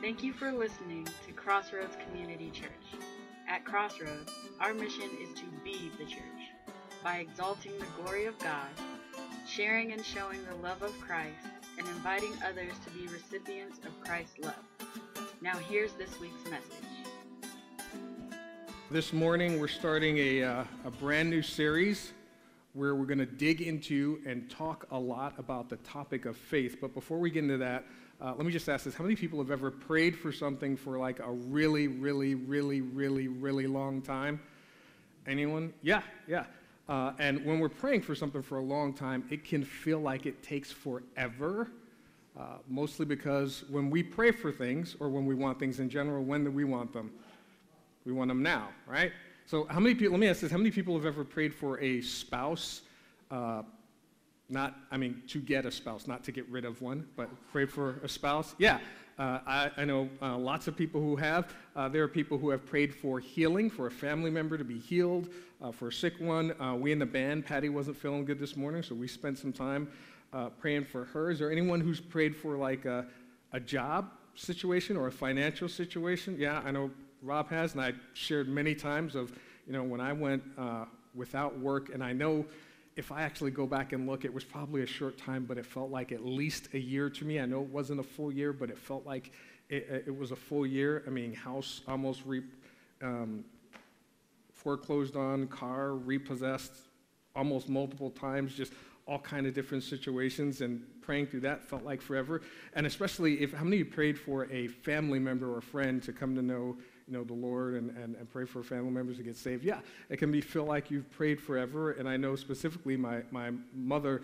Thank you for listening to Crossroads Community Church. At Crossroads, our mission is to be the church by exalting the glory of God, sharing and showing the love of Christ, and inviting others to be recipients of Christ's love. Now, here's this week's message. This morning, we're starting a, uh, a brand new series where we're going to dig into and talk a lot about the topic of faith. But before we get into that, uh, let me just ask this How many people have ever prayed for something for like a really, really, really, really, really long time? Anyone? Yeah, yeah. Uh, and when we're praying for something for a long time, it can feel like it takes forever. Uh, mostly because when we pray for things or when we want things in general, when do we want them? We want them now, right? So, how many people, let me ask this, how many people have ever prayed for a spouse? Uh, not, I mean, to get a spouse, not to get rid of one, but pray for a spouse? Yeah, uh, I, I, know uh, lots of people who have. Uh, there are people who have prayed for healing, for a family member to be healed, uh, for a sick one. Uh, we in the band, Patty wasn't feeling good this morning, so we spent some time praying for her. Is there anyone who's prayed for like a, a job situation or a financial situation? Yeah, I know Rob has, and I shared many times of, you know, when I went uh, without work, and I know if I actually go back and look, it was probably a short time, but it felt like at least a year to me. I know it wasn't a full year, but it felt like it, it was a full year. I mean, house almost re, um, foreclosed on, car repossessed almost multiple times, just all kind of different situations and praying through that felt like forever and especially if how many of you prayed for a family member or friend to come to know you know, the Lord and, and, and pray for family members to get saved. Yeah, it can be feel like you've prayed forever. And I know specifically my, my mother,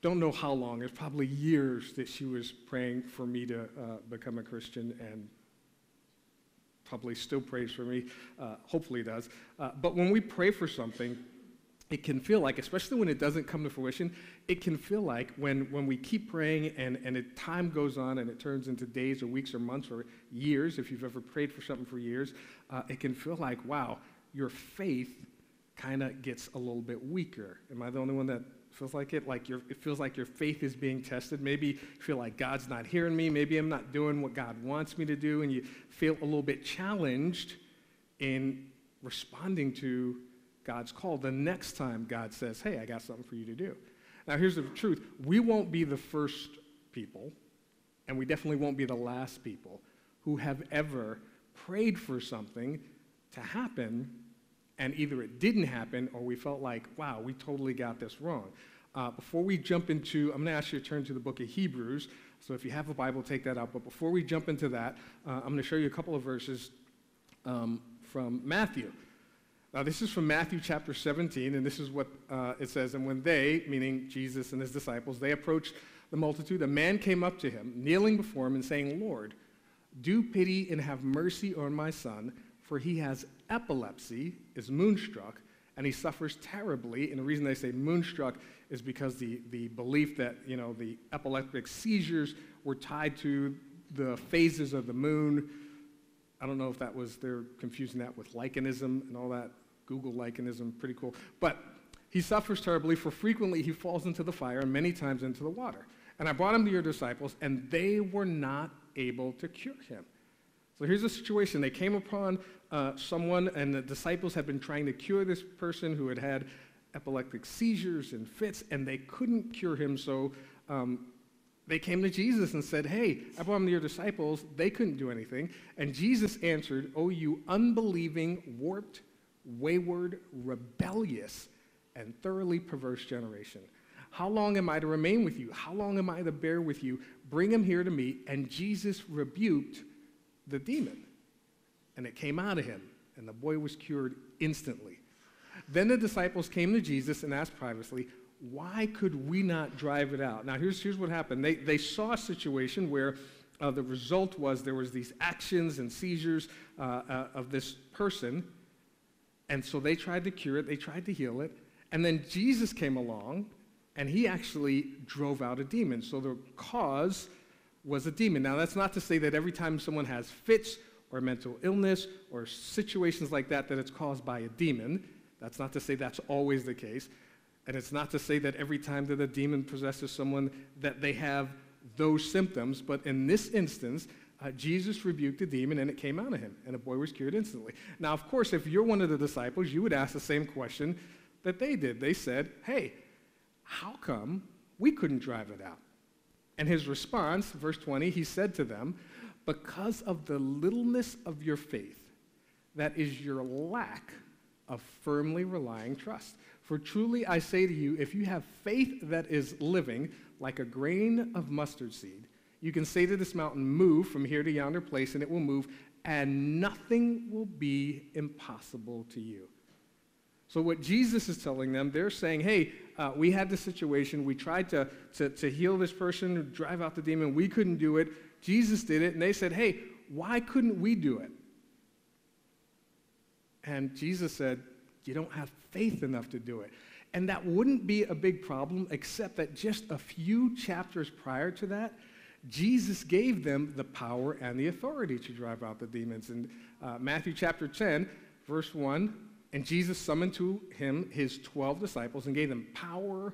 don't know how long, it's probably years that she was praying for me to uh, become a Christian and probably still prays for me, uh, hopefully does. Uh, but when we pray for something, it can feel like, especially when it doesn't come to fruition, it can feel like when, when we keep praying and, and it, time goes on and it turns into days or weeks or months or years, if you've ever prayed for something for years, uh, it can feel like, wow, your faith kind of gets a little bit weaker. Am I the only one that feels like it? Like your, it feels like your faith is being tested. Maybe you feel like God's not hearing me. Maybe I'm not doing what God wants me to do. And you feel a little bit challenged in responding to God's call the next time God says, Hey, I got something for you to do. Now, here's the truth we won't be the first people, and we definitely won't be the last people who have ever prayed for something to happen, and either it didn't happen or we felt like, wow, we totally got this wrong. Uh, before we jump into, I'm going to ask you to turn to the book of Hebrews. So if you have a Bible, take that out. But before we jump into that, uh, I'm going to show you a couple of verses um, from Matthew. Now, this is from Matthew chapter 17, and this is what uh, it says. And when they, meaning Jesus and his disciples, they approached the multitude, a man came up to him, kneeling before him and saying, Lord, do pity and have mercy on my son, for he has epilepsy, is moonstruck, and he suffers terribly. And the reason they say moonstruck is because the, the belief that, you know, the epileptic seizures were tied to the phases of the moon. I don't know if that was, they're confusing that with Lycanism and all that Google Lycanism, pretty cool. But he suffers terribly, for frequently he falls into the fire and many times into the water. And I brought him to your disciples, and they were not able to cure him. So here's the situation. They came upon uh, someone, and the disciples had been trying to cure this person who had had epileptic seizures and fits, and they couldn't cure him. So um, they came to Jesus and said, Hey, I brought him to your disciples. They couldn't do anything. And Jesus answered, Oh, you unbelieving, warped, wayward, rebellious, and thoroughly perverse generation. How long am I to remain with you? How long am I to bear with you? Bring him here to me. And Jesus rebuked the demon, and it came out of him, and the boy was cured instantly. Then the disciples came to Jesus and asked privately, Why could we not drive it out? Now, here's, here's what happened. They, they saw a situation where uh, the result was there was these actions and seizures uh, uh, of this person and so they tried to cure it, they tried to heal it. And then Jesus came along and he actually drove out a demon. So the cause was a demon. Now, that's not to say that every time someone has fits or mental illness or situations like that, that it's caused by a demon. That's not to say that's always the case. And it's not to say that every time that a demon possesses someone that they have those symptoms. But in this instance, uh, Jesus rebuked the demon and it came out of him, and the boy was cured instantly. Now, of course, if you're one of the disciples, you would ask the same question that they did. They said, Hey, how come we couldn't drive it out? And his response, verse 20, he said to them, Because of the littleness of your faith, that is your lack of firmly relying trust. For truly I say to you, if you have faith that is living, like a grain of mustard seed, you can say to this mountain, Move from here to yonder place, and it will move, and nothing will be impossible to you. So, what Jesus is telling them, they're saying, Hey, uh, we had this situation. We tried to, to, to heal this person, drive out the demon. We couldn't do it. Jesus did it. And they said, Hey, why couldn't we do it? And Jesus said, You don't have faith enough to do it. And that wouldn't be a big problem, except that just a few chapters prior to that, Jesus gave them the power and the authority to drive out the demons. In uh, Matthew chapter 10, verse 1, and Jesus summoned to him his 12 disciples and gave them power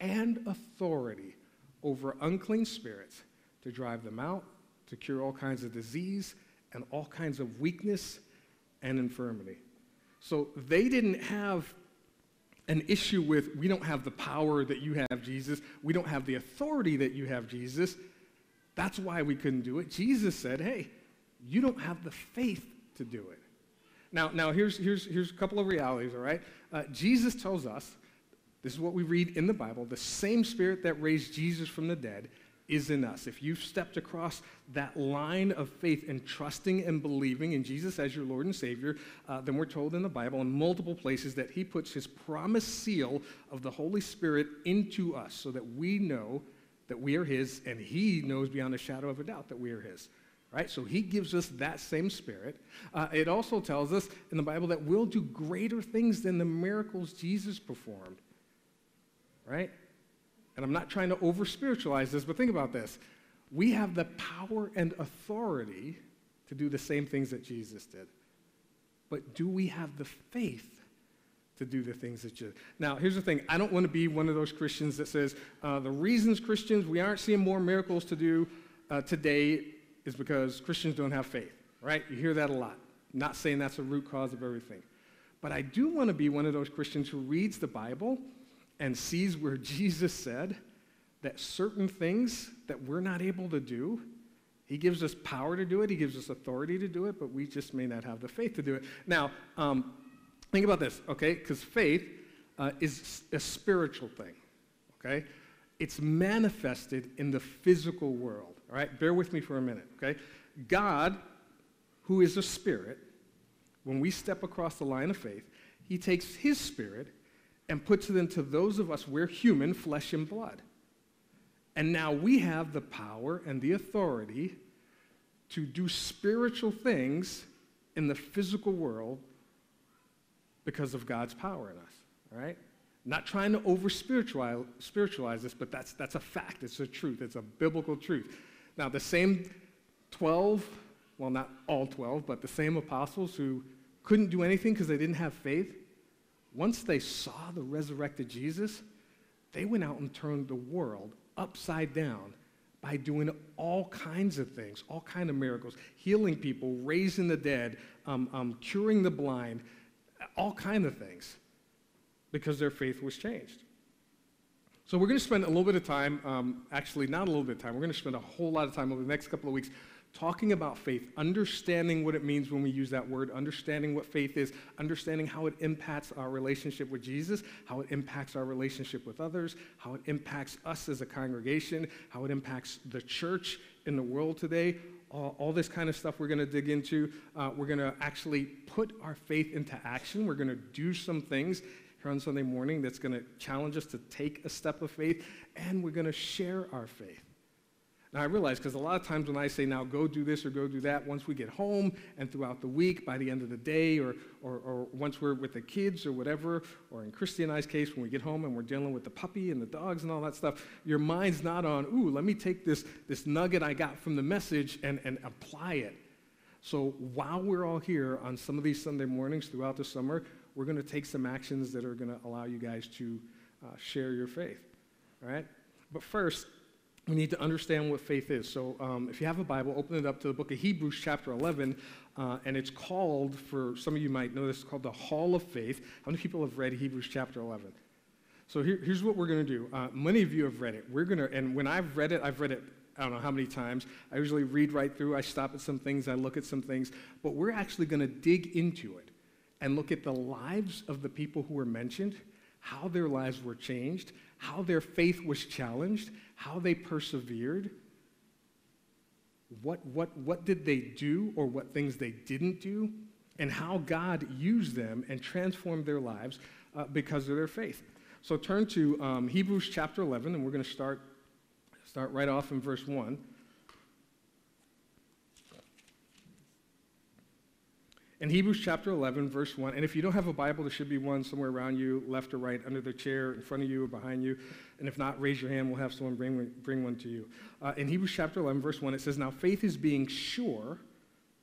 and authority over unclean spirits to drive them out, to cure all kinds of disease and all kinds of weakness and infirmity. So they didn't have an issue with, we don't have the power that you have, Jesus. We don't have the authority that you have, Jesus. That's why we couldn't do it. Jesus said, hey, you don't have the faith to do it. Now, now here's, here's, here's a couple of realities, all right? Uh, Jesus tells us, this is what we read in the Bible, the same spirit that raised Jesus from the dead is in us. If you've stepped across that line of faith and trusting and believing in Jesus as your Lord and Savior, uh, then we're told in the Bible in multiple places that He puts His promised seal of the Holy Spirit into us so that we know that we are His and He knows beyond a shadow of a doubt that we are His. Right? So He gives us that same Spirit. Uh, it also tells us in the Bible that we'll do greater things than the miracles Jesus performed. Right? and I'm not trying to over spiritualize this, but think about this. We have the power and authority to do the same things that Jesus did. But do we have the faith to do the things that you now here's the thing. I don't want to be one of those christians that says uh, the reasons christians we aren't seeing more miracles to do uh, today is because christians don't have faith right? You hear that a lot. Not saying that's the root cause of everything. But i do want to be one of those christians who reads the bible and sees where Jesus said that certain things that we're not able to do, he gives us power to do it, he gives us authority to do it, but we just may not have the faith to do it. Now, um, think about this, okay? Because faith uh, is a spiritual thing, okay? It's manifested in the physical world, all right? Bear with me for a minute, okay? God, who is a spirit, when we step across the line of faith, he takes his spirit and puts it into those of us, we're human, flesh and blood. And now we have the power and the authority to do spiritual things in the physical world because of God's power in us, all right? Not trying to over spiritualize, this, but that's, that's a fact. It's a truth. It's a biblical truth. Now, the same 12, well, not all 12, but the same apostles who couldn't do anything because they didn't have faith, once they saw the resurrected Jesus, they went out and turned the world upside down by doing all kinds of things, all kind of miracles, healing people, raising the dead, um, um, curing the blind, all kinds of things, because their faith was changed. So we're going to spend a little bit of time, um, actually not a little bit of time, we're going to spend a whole lot of time over the next couple of weeks talking about faith, understanding what it means when we use that word, understanding what faith is, understanding how it impacts our relationship with Jesus, how it impacts our relationship with others, how it impacts us as a congregation, how it impacts the church in the world today. All, all this kind of stuff we're going to dig into. Uh, we're going to actually put our faith into action. We're going to do some things here on Sunday morning that's going to challenge us to take a step of faith, and we're going to share our faith. Now, I realize because a lot of times when I say, now go do this or go do that, once we get home and throughout the week, by the end of the day, or, or, or, once we're with the kids or whatever, or in Christy and I's case, when we get home and we're dealing with the puppy and the dogs and all that stuff, your mind's not on, ooh, let me take this, this nugget I got from the message and, and apply it. So while we're all here on some of these Sunday mornings throughout the summer, we're going to take some actions that are going to allow you guys to uh, share your faith. All right? But first, we need to understand what faith is. So um, if you have a Bible, open it up to the book of Hebrews, chapter 11, uh, and it's called, for some of you might know this, called the Hall of Faith. How many people have read Hebrews, chapter 11? So here, here's what we're going to do. Uh, many of you have read it. We're going to, and when I've read it, I've read it I don't know how many times. I usually read right through. I stop at some things. I look at some things. But we're actually going to dig into it and look at the lives of the people who were mentioned, how their lives were changed, how their faith was challenged, how they persevered. What, what, what did they do or what things they didn't do, and how God used them and transformed their lives uh, because of their faith. So turn to um, Hebrews chapter 11, and we're going to start, start right off in verse 1. In Hebrews chapter 11, verse 1, and if you don't have a Bible, there should be one somewhere around you, left or right, under the chair, in front of you, or behind you. And if not, raise your hand. We'll have someone bring one, bring one to you. Uh, in Hebrews chapter 11, verse 1, it says, Now faith is being sure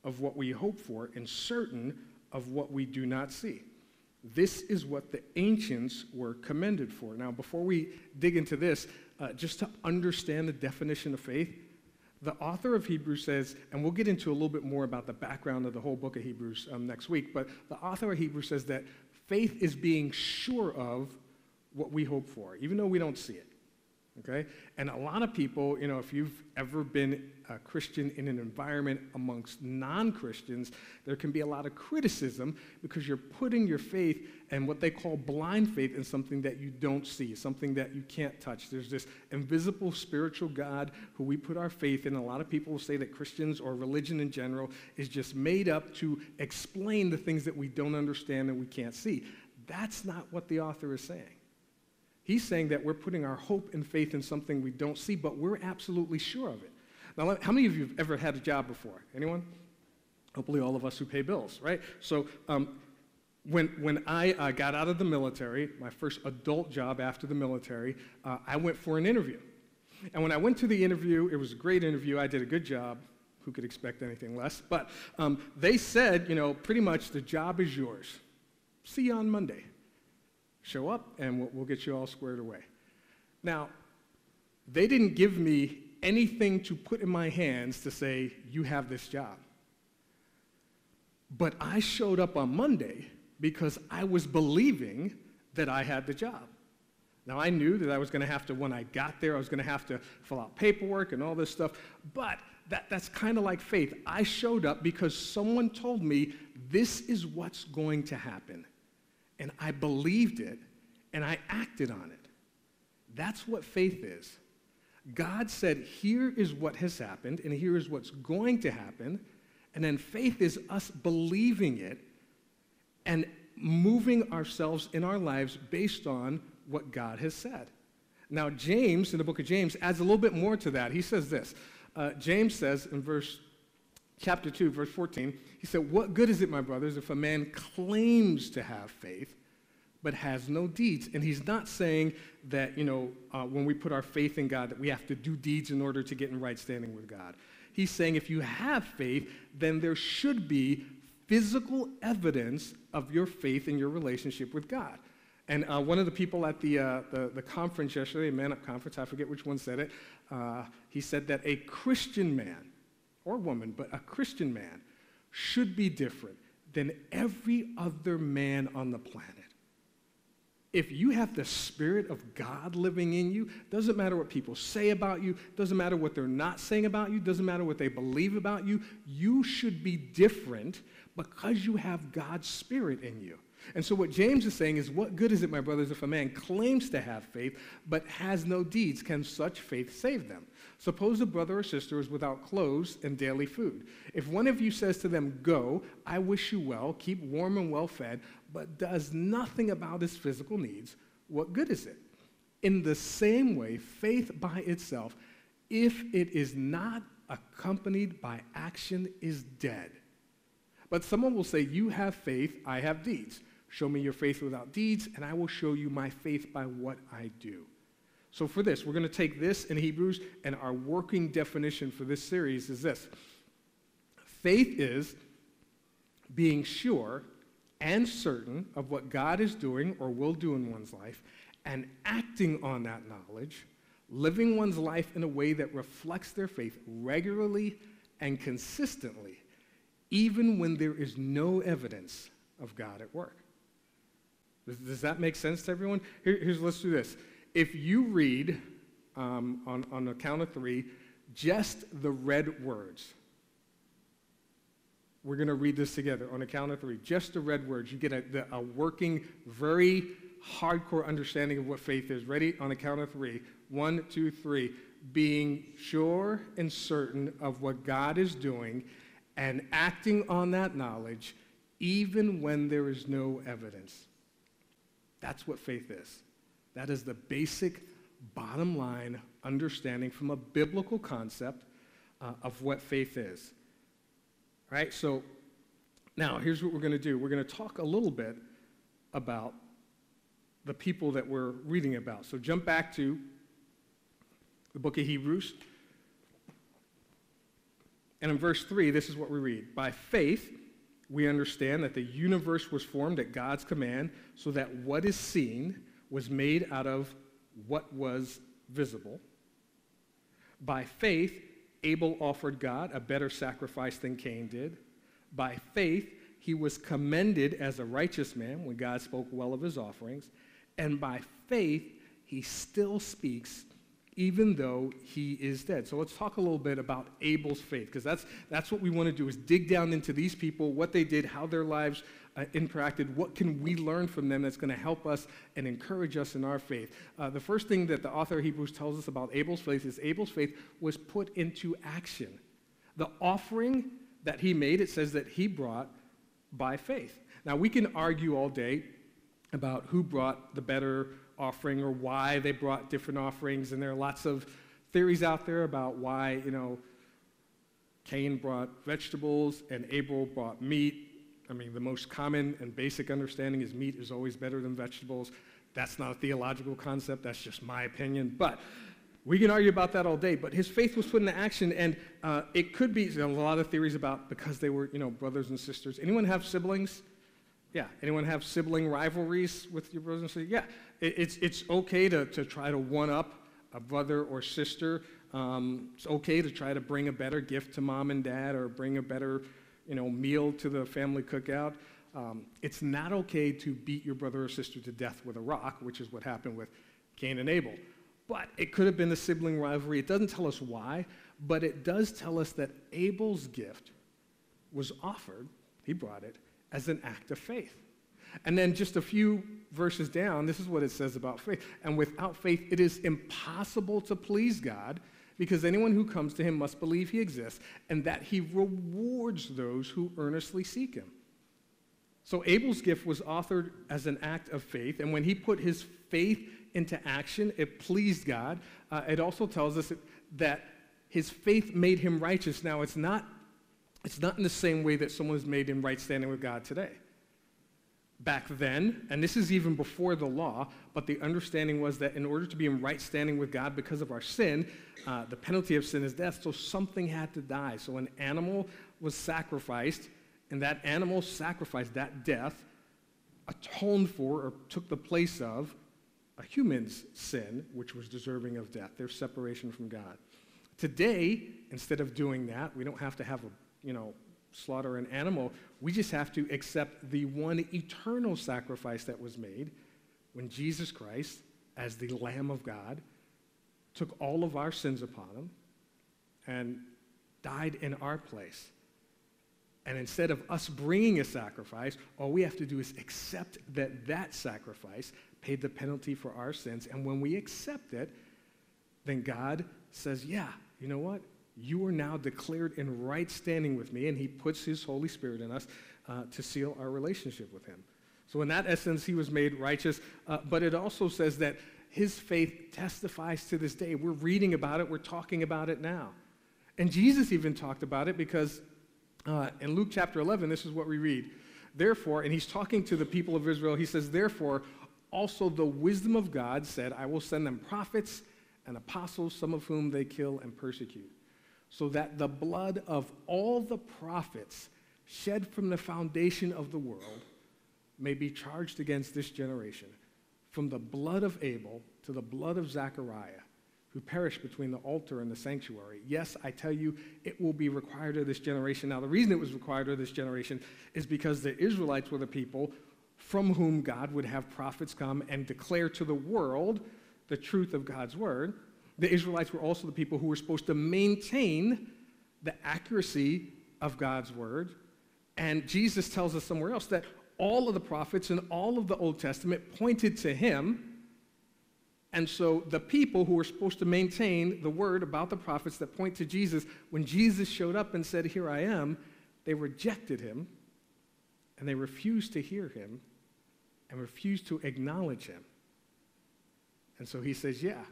of what we hope for and certain of what we do not see. This is what the ancients were commended for. Now, before we dig into this, uh, just to understand the definition of faith, the author of Hebrews says, and we'll get into a little bit more about the background of the whole book of Hebrews um, next week, but the author of Hebrews says that faith is being sure of what we hope for, even though we don't see it okay? And a lot of people, you know, if you've ever been a Christian in an environment amongst non Christians, there can be a lot of criticism because you're putting your faith and what they call blind faith in something that you don't see, something that you can't touch. There's this invisible spiritual God who we put our faith in. A lot of people will say that Christians or religion in general is just made up to explain the things that we don't understand and we can't see. That's not what the author is saying. He's saying that we're putting our hope and faith in something we don't see, but we're absolutely sure of it. Now, how many of you have ever had a job before? Anyone? Hopefully, all of us who pay bills, right? So, um, when, when I uh, got out of the military, my first adult job after the military, uh, I went for an interview. And when I went to the interview, it was a great interview. I did a good job. Who could expect anything less? But um, they said, you know, pretty much the job is yours. See you on Monday show up and we'll, we'll get you all squared away. Now, they didn't give me anything to put in my hands to say, you have this job. But I showed up on Monday because I was believing that I had the job. Now, I knew that I was going to have to, when I got there, I was going to have to fill out paperwork and all this stuff. But that, that's kind of like faith. I showed up because someone told me this is what's going to happen and I believed it and I acted on it. That's what faith is. God said, Here is what has happened, and here is what's going to happen. And then faith is us believing it and moving ourselves in our lives based on what God has said. Now, James, in the book of James, adds a little bit more to that. He says this uh, James says in verse chapter 2, verse 14, he said, What good is it, my brothers, if a man claims to have faith but has no deeds? And he's not saying that, you know, uh, when we put our faith in God, that we have to do deeds in order to get in right standing with God. He's saying if you have faith, then there should be physical evidence of your faith in your relationship with God. And uh, one of the people at the, uh, the, the, conference yesterday, a man up conference, I forget which one said it, uh, he said that a Christian man or woman, but a Christian man should be different than every other man on the planet. If you have the Spirit of God living in you, doesn't matter what people say about you, doesn't matter what they're not saying about you, doesn't matter what they believe about you, you should be different because you have God's Spirit in you. And so, what James is saying is, What good is it, my brothers, if a man claims to have faith but has no deeds? Can such faith save them? Suppose a brother or sister is without clothes and daily food. If one of you says to them, Go, I wish you well, keep warm and well fed, but does nothing about his physical needs, what good is it? In the same way, faith by itself, if it is not accompanied by action, is dead. But someone will say, You have faith, I have deeds. Show me your faith without deeds, and I will show you my faith by what I do. So, for this, we're going to take this in Hebrews, and our working definition for this series is this faith is being sure and certain of what God is doing or will do in one's life, and acting on that knowledge living one's life in a way that reflects their faith regularly and consistently, even when there is no evidence of God at work. Does, that make sense to everyone? Here, here's, let's do this. If you read um, on, on the count of three, just the red words, we're going to read this together on a count of three. Just the red words. You get a, the, a working, very hardcore understanding of what faith is. Ready? On a count of three. One, two, three. Being sure and certain of what God is doing and acting on that knowledge even when there is no evidence. That's what faith is. That is the basic, bottom line understanding from a biblical concept uh, of what faith is. All right, so now here's what we're going to do we're going to talk a little bit about the people that we're reading about. So jump back to the book of Hebrews. And in verse 3, this is what we read By faith, we understand that the universe was formed at God's command so that what is seen was made out of what was visible. By faith, Abel offered God a better sacrifice than Cain did. By faith, he was commended as a righteous man when God spoke well of his offerings. And by faith, he still speaks even though he is dead. So let's talk a little bit about Abel's faith, because that's, that's what we want to do is dig down into these people, what they did, how their lives uh, interacted, what can we learn from them that's going to help us and encourage us in our faith. Uh, the first thing that the author of Hebrews tells us about Abel's faith is Abel's faith was put into action. The offering that he made, it says that he brought by faith. Now, we can argue all day about who brought the better offering or why they brought different offerings. And there are lots of theories out there about why, you know, Cain brought vegetables and Abel brought meat. I mean, the most common and basic understanding is meat is always better than vegetables. That's not a theological concept, that's just my opinion. But we can argue about that all day, but his faith was put into action, and uh, it could be a lot of theories about because they were, you know, brothers and sisters. Anyone have siblings? Yeah. Anyone have sibling rivalries with your brothers and sisters? Yeah. It, it's, it's okay to, to try to one up a brother or sister. Um, it's okay to try to bring a better gift to mom and dad or bring a better you know, meal to the family cookout. Um, it's not okay to beat your brother or sister to death with a rock, which is what happened with Cain and Abel. But it could have been a sibling rivalry. It doesn't tell us why, but it does tell us that Abel's gift was offered, he brought it, as an act of faith. And then just a few verses down, this is what it says about faith. And without faith, it is impossible to please God because anyone who comes to him must believe he exists and that he rewards those who earnestly seek him. So Abel's gift was authored as an act of faith, and when he put his faith into action, it pleased God. Uh, it also tells us that his faith made him righteous. Now, it's not, it's not in the same way that someone is made in right standing with God today back then, and this is even before the law, but the understanding was that in order to be in right standing with God because of our sin, uh, the penalty of sin is death, so something had to die. So an animal was sacrificed, and that animal sacrifice, that death, atoned for or took the place of a human's sin, which was deserving of death, their separation from God. Today, instead of doing that, we don't have to have a you know slaughter an animal. We just have to accept the one eternal sacrifice that was made when Jesus Christ, as the Lamb of God, took all of our sins upon him and died in our place. And instead of us bringing a sacrifice, all we have to do is accept that that sacrifice paid the penalty for our sins. And when we accept it, then God says, Yeah, you know what? You are now declared in right standing with me, and he puts his Holy Spirit in us uh, to seal our relationship with him. So, in that essence, he was made righteous. Uh, but it also says that his faith testifies to this day. We're reading about it, we're talking about it now. And Jesus even talked about it because uh, in Luke chapter 11, this is what we read. Therefore, and he's talking to the people of Israel, he says, Therefore, also the wisdom of God said, I will send them prophets and apostles, some of whom they kill and persecute so that the blood of all the prophets shed from the foundation of the world may be charged against this generation, from the blood of Abel to the blood of Zechariah, who perished between the altar and the sanctuary. Yes, I tell you, it will be required of this generation. Now, the reason it was required of this generation is because the Israelites were the people from whom God would have prophets come and declare to the world the truth of God's word. The Israelites were also the people who were supposed to maintain the accuracy of God's word. And Jesus tells us somewhere else that all of the prophets and all of the Old Testament pointed to him. And so the people who were supposed to maintain the word about the prophets that point to Jesus, when Jesus showed up and said, Here I am, they rejected him and they refused to hear him and refused to acknowledge him. And so he says, Yeah,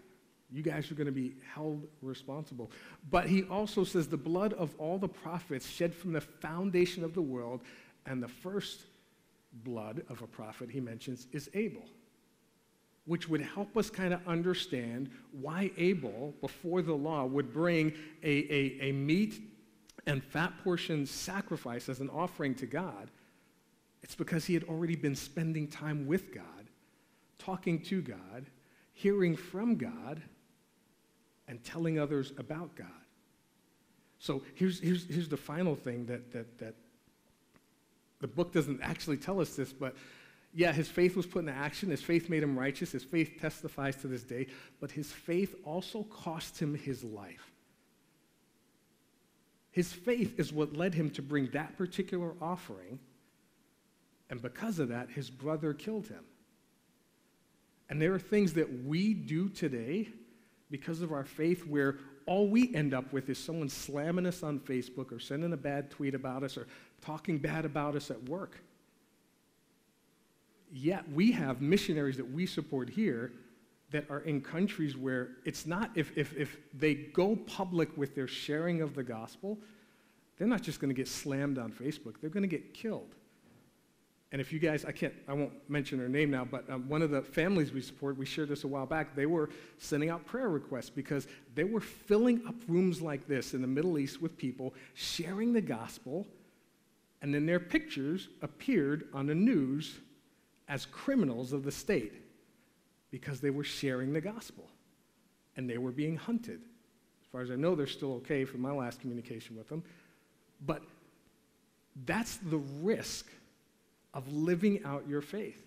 you guys are going to be held responsible. But he also says, The blood of all the prophets shed from the foundation of the world, and the first blood of a prophet he mentions is Abel, which would help us kind of understand why Abel, before the law, would bring a, a, a meat and fat portion sacrifice as an offering to God. It's because he had already been spending time with God, talking to God, hearing from God, and telling others about God. So here's, here's, here's the final thing that, that, that the book doesn't actually tell us this, but yeah, his faith was put into action. His faith made him righteous. His faith testifies to this day, but his faith also cost him his life. His faith is what led him to bring that particular offering, and because of that, his brother killed him. And there are things that we do today because of our faith where all we end up with is someone slamming us on Facebook or sending a bad tweet about us or talking bad about us at work. Yet we have missionaries that we support here that are in countries where it's not, if, if, if they go public with their sharing of the gospel, they're not just going to get slammed on Facebook, they're going to get killed. And if you guys, I can't, I won't mention her name now, but um, one of the families we support, we shared this a while back, they were sending out prayer requests because they were filling up rooms like this in the Middle East with people sharing the gospel, and then their pictures appeared on the news as criminals of the state because they were sharing the gospel and they were being hunted. As far as I know, they're still okay from my last communication with them. But that's the risk of living out your faith.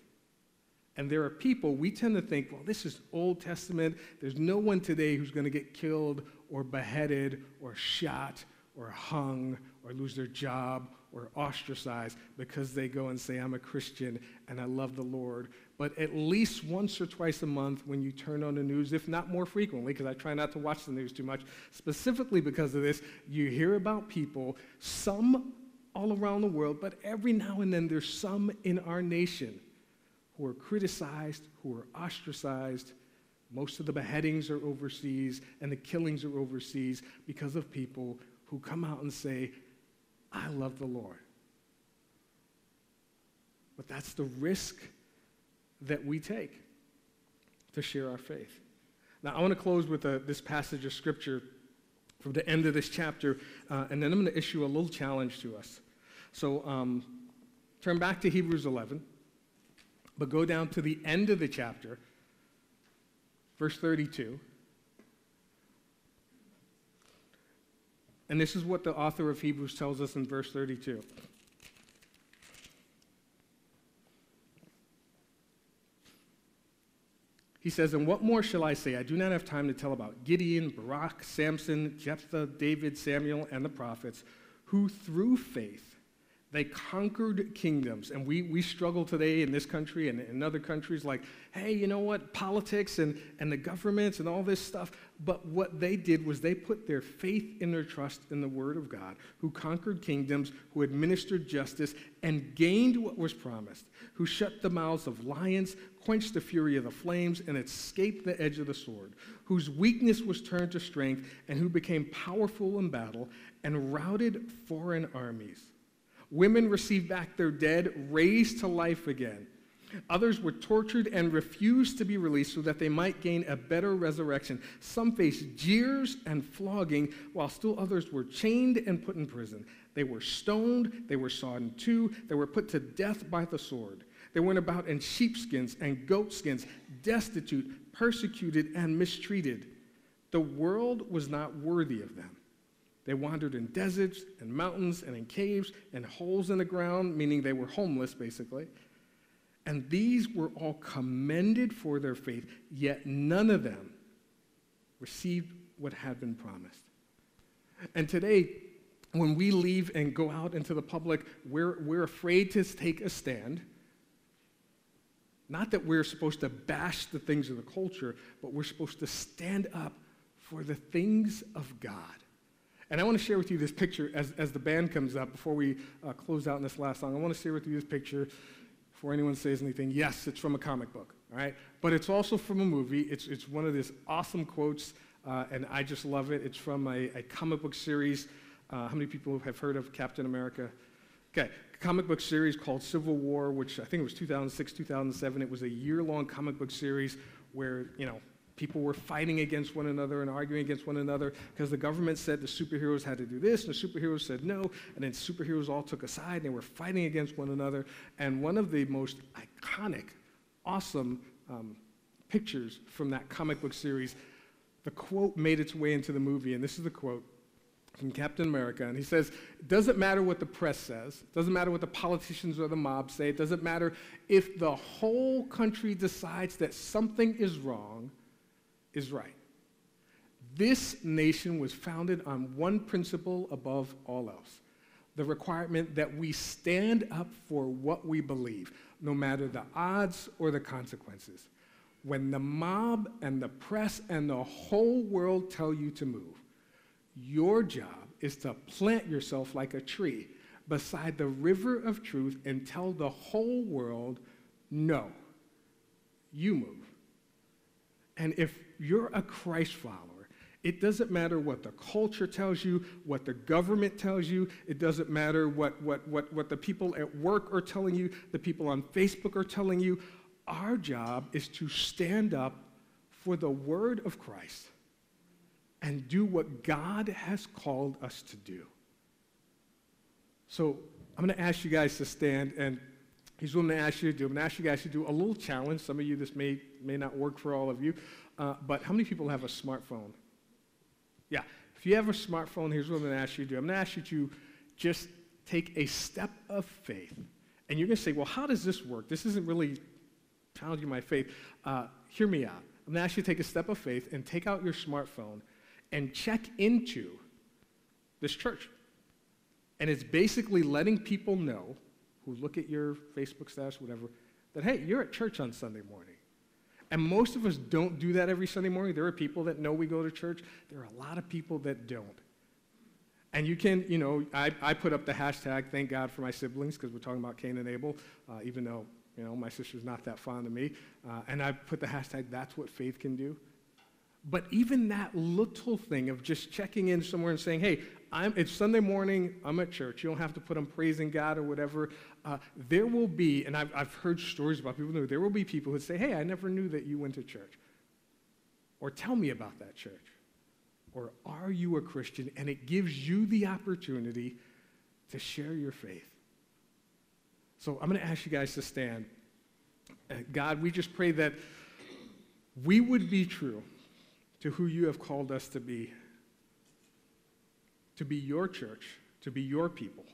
And there are people, we tend to think, well, this is Old Testament. There's no one today who's going to get killed or beheaded or shot or hung or lose their job or ostracized because they go and say, I'm a Christian and I love the Lord. But at least once or twice a month, when you turn on the news, if not more frequently, because I try not to watch the news too much, specifically because of this, you hear about people, some all around the world, but every now and then there's some in our nation who are criticized, who are ostracized. Most of the beheadings are overseas and the killings are overseas because of people who come out and say, I love the Lord. But that's the risk that we take to share our faith. Now, I want to close with a, uh, this passage of scripture from the end of this chapter, uh, and then I'm going to issue a little challenge to us. So um, turn back to Hebrews 11, but go down to the end of the chapter, verse 32. And this is what the author of Hebrews tells us in verse 32. He says, And what more shall I say? I do not have time to tell about Gideon, Barak, Samson, Jephthah, David, Samuel, and the prophets, who through faith they conquered kingdoms. And we, we struggle today in this country and in other countries like, hey, you know what? Politics and, and the governments and all this stuff. But what they did was they put their faith and their trust in the Word of God, who conquered kingdoms, who administered justice, and gained what was promised, who shut the mouths of lions, quenched the fury of the flames, and escaped the edge of the sword, whose weakness was turned to strength, and who became powerful in battle and routed foreign armies. Women received back their dead, raised to life again. Others were tortured and refused to be released so that they might gain a better resurrection. Some faced jeers and flogging, while still others were chained and put in prison. They were stoned, they were sawed in two, they were put to death by the sword. They went about in sheepskins and goatskins, destitute, persecuted, and mistreated. The world was not worthy of them. They wandered in deserts and mountains and in caves and holes in the ground, meaning they were homeless, basically. And these were all commended for their faith, yet none of them received what had been promised. And today, when we leave and go out into the public, we're, we're afraid to take a stand. Not that we're supposed to bash the things of the culture, but we're supposed to stand up for the things of God. And I want to share with you this picture as, as the band comes up before we uh, close out in this last song. I want to share with you this picture before anyone says anything. Yes, it's from a comic book, all right? But it's also from a movie. It's, it's one of these awesome quotes, uh, and I just love it. It's from a, a comic book series. Uh, how many people have heard of Captain America? Okay, comic book series called Civil War, which I think it was 2006, 2007. It was a year long comic book series where, you know, people were fighting against one another and arguing against one another because the government said the superheroes had to do this and the superheroes said no. And then superheroes all took a side and they were fighting against one another. And one of the most iconic awesome um, pictures from that comic book series the quote made its way into the movie. And this is the quote from Captain America, and he says, It doesn't matter what the press says, it doesn't matter what the politicians or the mob say, it doesn't matter if the whole country decides that something is wrong, is right. This nation was founded on one principle above all else the requirement that we stand up for what we believe, no matter the odds or the consequences. When the mob and the press and the whole world tell you to move, your job is to plant yourself like a tree beside the river of truth and tell the whole world, no, you move. And if you're a Christ follower, it doesn't matter what the culture tells you, what the government tells you. It doesn't matter what, what, what, what the people at work are telling you, the people on Facebook are telling you. Our job is to stand up for the word of Christ and do what God has called us to do. So I'm going to ask you guys to stand, and he's willing to ask you to do. I'm going to ask you guys to do a little challenge. Some of you, this may, may not work for all of you, uh, but how many people have a smartphone? Yeah. If you have a smartphone, here's what I'm going to ask you to do. I'm going to ask you to just take a step of faith. And you're going to say, well, how does this work? This isn't really challenging my faith. Uh, hear me out. I'm going to ask you to take a step of faith and take out your smartphone and check into this church. And it's basically letting people know who look at your Facebook status, whatever, that, hey, you're at church on Sunday morning. And most of us don't do that every Sunday morning. There are people that know we go to church, there are a lot of people that don't. And you can, you know, I, I put up the hashtag, thank God for my siblings, because we're talking about Cain and Abel, uh, even though, you know, my sister's not that fond of me. Uh, and I put the hashtag, that's what faith can do. But even that little thing of just checking in somewhere and saying, hey, I'm, it's Sunday morning, I'm at church. You don't have to put on praising God or whatever. Uh, there will be, and I've, I've heard stories about people who there will be people who say, hey, I never knew that you went to church. Or tell me about that church. Or are you a Christian? And it gives you the opportunity to share your faith. So I'm going to ask you guys to stand. Uh, God, we just pray that we would be true to who you have called us to be, to be your church, to be your people,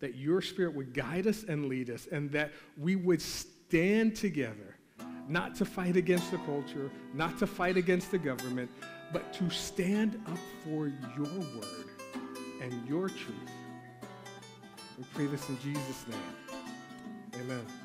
that your spirit would guide us and lead us, and that we would stand together, not to fight against the culture, not to fight against the government, but to stand up for your word and your truth. We pray this in Jesus' name. Amen.